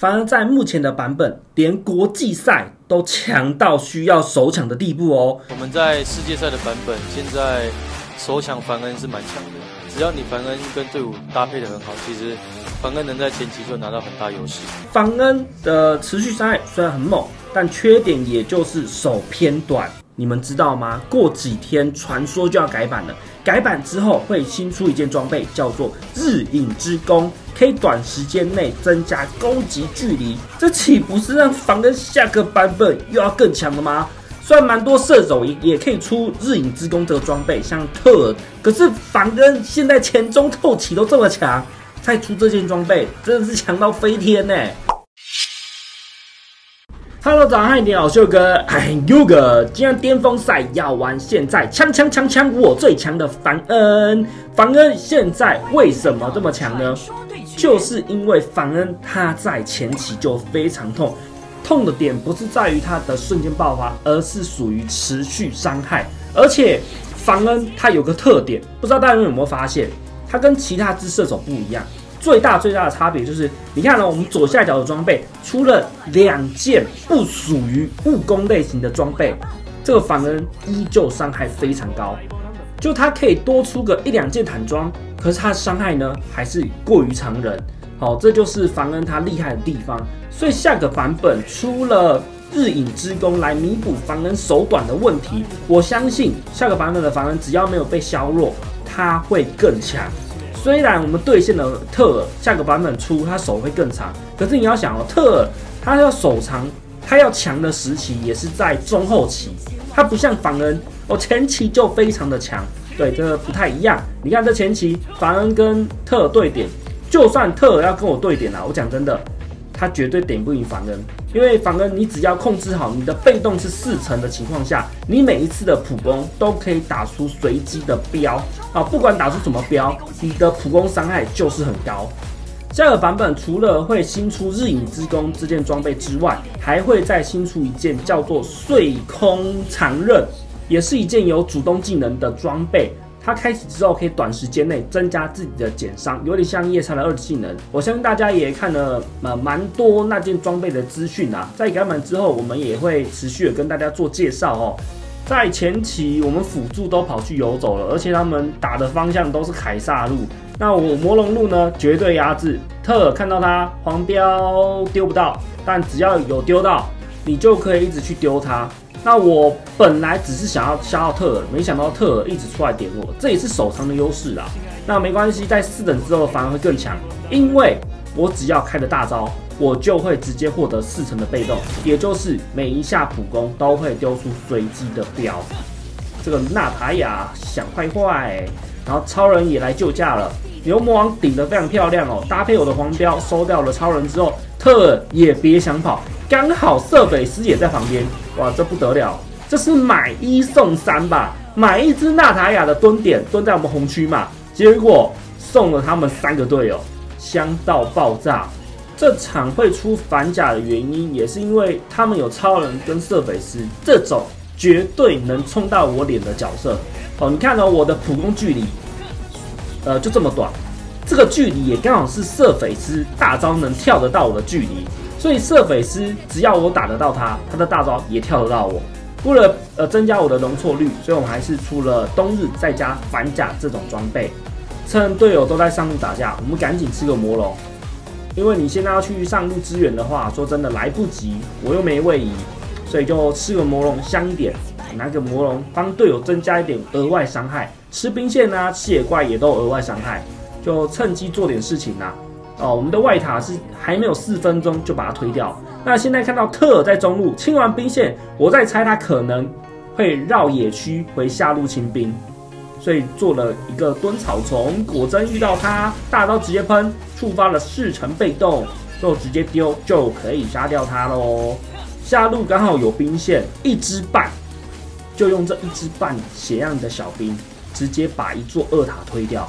反而在目前的版本，连国际赛都强到需要手抢的地步哦。我们在世界赛的版本，现在手抢凡恩是蛮强的，只要你凡恩跟队伍搭配的很好，其实凡恩能在前期就拿到很大优势。凡恩的持续伤害虽然很猛，但缺点也就是手偏短。你们知道吗？过几天传说就要改版了，改版之后会新出一件装备，叫做日影之弓，可以短时间内增加攻击距离。这岂不是让防恩下个版本又要更强了吗？虽然蛮多射手也也可以出日影之弓这个装备，像特尔，可是防恩现在前中后期都这么强，再出这件装备真的是强到飞天呢！Hello，早上好，你好，秀哥，哎，U 哥，今天巅峰赛要玩，现在枪枪枪枪，我最强的凡恩，凡恩现在为什么这么强呢？就是因为凡恩他在前期就非常痛，痛的点不是在于他的瞬间爆发，而是属于持续伤害。而且凡恩他有个特点，不知道大家有没有发现，他跟其他支射手不一样。最大最大的差别就是，你看呢，我们左下角的装备出了两件不属于务工类型的装备，这个反恩依旧伤害非常高。就它可以多出个一两件坦装，可是它的伤害呢还是过于常人。好，这就是凡恩他厉害的地方。所以下个版本出了日影之弓来弥补凡恩手短的问题，我相信下个版本的凡恩只要没有被削弱，他会更强。虽然我们对线的特尔下个版本出，他手会更长，可是你要想哦，特尔他要手长，他要强的时期也是在中后期，他不像凡恩，哦前期就非常的强，对，这个不太一样。你看这前期凡恩跟特尔对点，就算特尔要跟我对点了，我讲真的，他绝对点不赢凡恩，因为凡恩你只要控制好你的被动是四成的情况下，你每一次的普攻都可以打出随机的标。啊，不管打出什么标，你的普攻伤害就是很高。下个版本除了会新出日影之弓这件装备之外，还会再新出一件叫做碎空长刃，也是一件有主动技能的装备。它开启之后可以短时间内增加自己的减伤，有点像夜叉的二技能。我相信大家也看了蛮蛮多那件装备的资讯啊，在改版之后，我们也会持续的跟大家做介绍哦。在前期，我们辅助都跑去游走了，而且他们打的方向都是凯撒路。那我魔龙路呢，绝对压制。特尔看到他黄标丢不到，但只要有丢到，你就可以一直去丢他。那我本来只是想要消耗特尔，没想到特尔一直出来点我，这也是手长的优势啦。那没关系，在四等之后反而会更强，因为我只要开的大招。我就会直接获得四成的被动，也就是每一下普攻都会丢出随机的标。这个纳塔雅想坏坏，然后超人也来救驾了。牛魔王顶得非常漂亮哦，搭配我的黄标收掉了超人之后，特尔也别想跑，刚好瑟斐斯也在旁边，哇，这不得了，这是买一送三吧？买一只纳塔雅的蹲点蹲在我们红区嘛，结果送了他们三个队友，香到爆炸。这场会出反甲的原因，也是因为他们有超人跟瑟斐斯这种绝对能冲到我脸的角色。哦，你看哦，我的普攻距离，呃，就这么短，这个距离也刚好是射匪师大招能跳得到我的距离，所以射匪师只要我打得到他，他的大招也跳得到我。为了呃增加我的容错率，所以我们还是出了冬日再加反甲这种装备。趁队友都在上路打架，我们赶紧吃个魔龙。因为你现在要去上路支援的话，说真的来不及，我又没位移，所以就吃个魔龙香一点，拿个魔龙帮队友增加一点额外伤害。吃兵线啊，吃野怪也都额外伤害，就趁机做点事情呐。哦，我们的外塔是还没有四分钟就把它推掉。那现在看到特尔在中路清完兵线，我在猜他可能会绕野区回下路清兵。所以做了一个蹲草丛，果真遇到他，大刀直接喷，触发了四成被动，就直接丢就可以杀掉他喽。下路刚好有兵线，一支半，就用这一支半血样的小兵，直接把一座二塔推掉。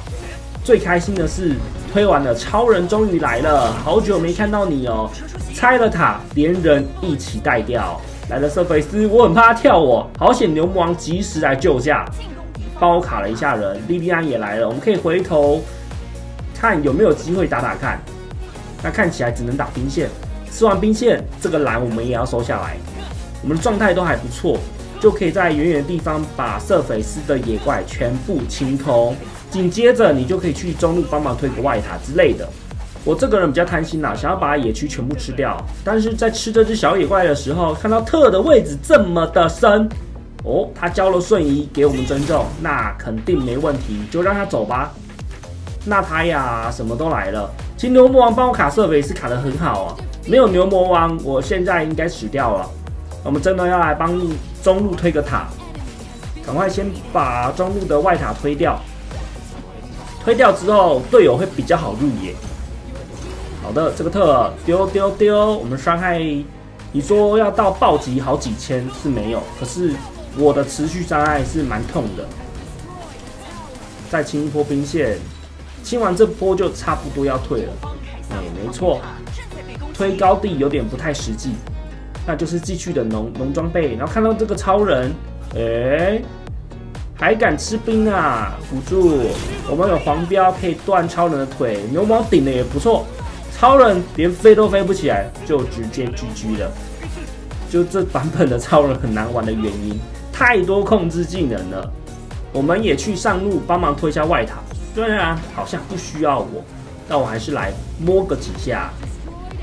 最开心的是推完了，超人终于来了，好久没看到你哦。拆了塔，连人一起带掉。来了瑟菲斯，我很怕他跳我，好险牛魔王及时来救驾。帮我卡了一下人，莉莉安也来了，我们可以回头看有没有机会打打看。那看起来只能打兵线，吃完兵线，这个蓝我们也要收下来。我们的状态都还不错，就可以在远远的地方把瑟斐斯的野怪全部清空。紧接着你就可以去中路帮忙推个外塔之类的。我这个人比较贪心啦，想要把野区全部吃掉。但是在吃这只小野怪的时候，看到特的位置这么的深，哦，他交了瞬移给我们尊重，那肯定没问题，就让他走吧。纳塔呀，什么都来了。其实牛魔王帮我卡设备是卡的很好啊，没有牛魔王，我现在应该死掉了。我们真的要来帮中路推个塔，赶快先把中路的外塔推掉。推掉之后，队友会比较好入野。好的，这个特丢丢丢，我们伤害你说要到暴击好几千是没有，可是我的持续伤害是蛮痛的。再清一波兵线，清完这波就差不多要退了。哎，没错，推高地有点不太实际，那就是继续的农农装备。然后看到这个超人，哎，还敢吃兵啊？辅助，我们有黄标可以断超人的腿，牛毛顶的也不错。超人连飞都飞不起来，就直接 GG 了。就这版本的超人很难玩的原因，太多控制技能了。我们也去上路帮忙推一下外塔，虽然好像不需要我，但我还是来摸个几下。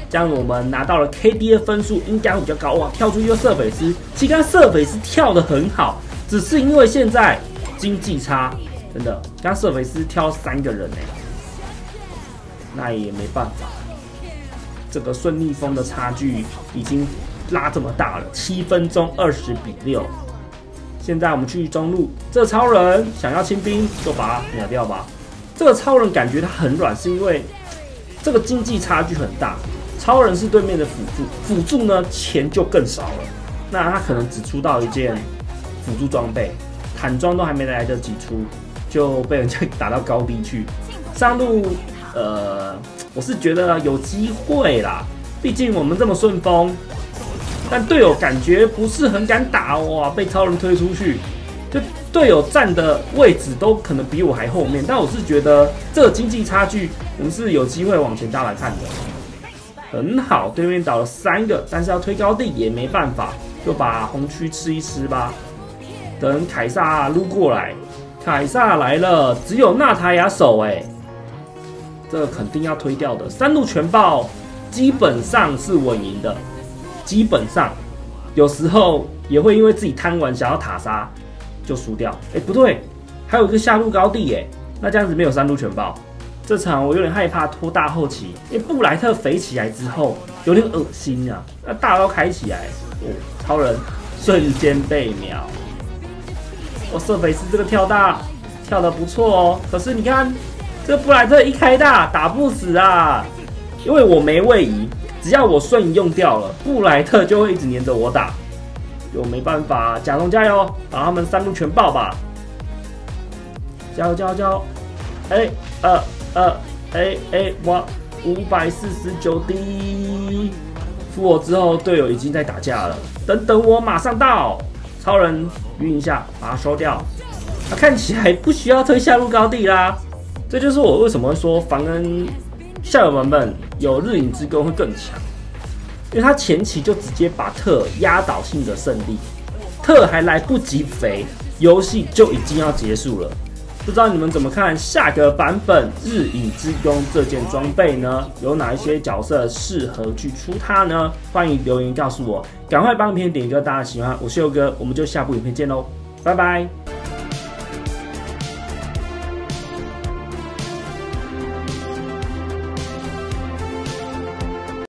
这样我们拿到了 KD 的分数应该比较高哇！跳出一个瑟斐斯，其实瑟斐斯跳的很好，只是因为现在经济差，真的，刚瑟斐斯挑三个人呢，那也没办法。这个顺逆风的差距已经拉这么大了，七分钟二十比六。现在我们去中路，这超人想要清兵，就把他秒掉吧。这个超人感觉他很软，是因为这个经济差距很大。超人是对面的辅助，辅助呢钱就更少了。那他可能只出到一件辅助装备，坦装都还没来得及出，就被人家打到高地去。上路，呃。我是觉得有机会啦，毕竟我们这么顺风，但队友感觉不是很敢打哇，被超人推出去，就队友站的位置都可能比我还后面。但我是觉得这个经济差距，我们是有机会往前大来看的。很好，对面倒了三个，但是要推高地也没办法，就把红区吃一吃吧。等凯撒撸过来，凯撒来了，只有纳塔亚守哎。这肯定要推掉的，三路全爆，基本上是稳赢的。基本上，有时候也会因为自己贪玩想要塔杀，就输掉。哎，不对，还有一个下路高地耶，那这样子没有三路全爆，这场我有点害怕拖大后期，因为布莱特肥起来之后有点恶心啊。那大刀开起来，哦，超人瞬间被秒。我瑟菲斯这个跳大跳的不错哦，可是你看。这布莱特一开大打不死啊，因为我没位移，只要我瞬移用掉了，布莱特就会一直黏着我打，就没办法。假龙加油，把他们三路全爆吧！加油加油加油！哎呃呃哎哎我五百四十九滴，复活之后队友已经在打架了，等等我马上到，超人晕一下把它收掉，他看起来不需要推下路高地啦。这就是我为什么说凡恩下游版本有日影之弓会更强，因为他前期就直接把特压倒性的胜利，特还来不及肥，游戏就已经要结束了。不知道你们怎么看下个版本日影之拥这件装备呢？有哪一些角色适合去出它呢？欢迎留言告诉我，赶快帮影片点一个大家喜欢，我是佑哥，我们就下部影片见喽，拜拜。